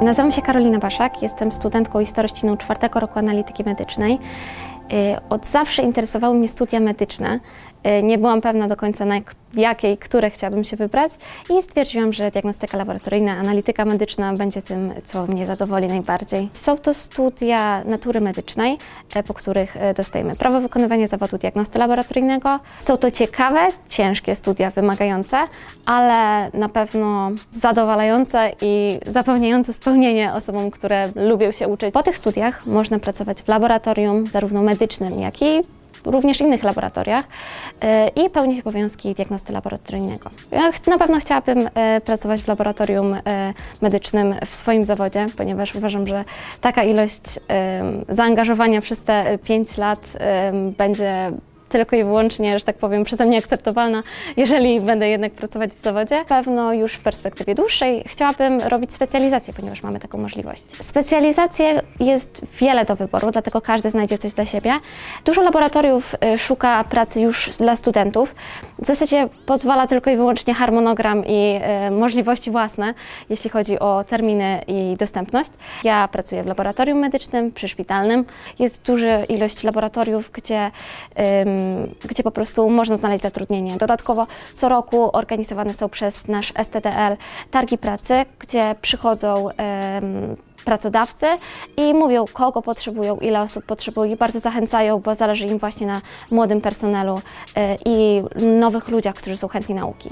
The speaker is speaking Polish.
Nazywam się Karolina Baszak, jestem studentką i starościną czwartego roku analityki medycznej. Y, Od zawsze interesowały mnie studia medyczne. Y, Nie byłam pewna do końca na k- jakie i które chciałabym się wybrać i stwierdziłam, że diagnostyka laboratoryjna, analityka medyczna będzie tym, co mnie zadowoli najbardziej. Są to studia natury medycznej, e, po których e, dostajemy prawo wykonywania zawodu diagnosty laboratoryjnego. Są to ciekawe, ciężkie studia, wymagające, ale na pewno zadowalające i zapewniające spełnienie osobom, które lubią się uczyć. Po tych studiach można pracować w laboratorium, zarówno medycznym, jak i również innych laboratoriach e, i pełnić obowiązki diagnosty laboratoryjnego. Ja na pewno chciałabym e, pracować w laboratorium e, medycznym w swoim zawodzie, ponieważ uważam, że taka ilość zaangażowania przez te 5 lat będzie tylko i wyłącznie, że tak powiem, przeze mnie akceptowalna, jeżeli będę jednak pracować w zawodzie. Pewno już w perspektywie dłuższej chciałabym robić specjalizację, ponieważ mamy taką możliwość. Specjalizacje jest wiele do wyboru, dlatego każdy znajdzie coś dla siebie. Dużo laboratoriów y, szuka pracy już dla studentów. W zasadzie pozwala tylko i wyłącznie harmonogram i y, możliwości własne, jeśli chodzi o terminy i dostępność. Ja pracuję w laboratorium medycznym, przyszpitalnym. Jest duża ilość laboratoriów, gdzie gdzie po prostu można znaleźć zatrudnienie. Dodatkowo co roku organizowane są przez nasz STTL targi pracy, gdzie przychodzą pracodawcy i mówią, kogo potrzebują, ile osób potrzebują i bardzo zachęcają, bo zależy im właśnie na młodym personelu e, i nowych ludziach, którzy są chętni nauki.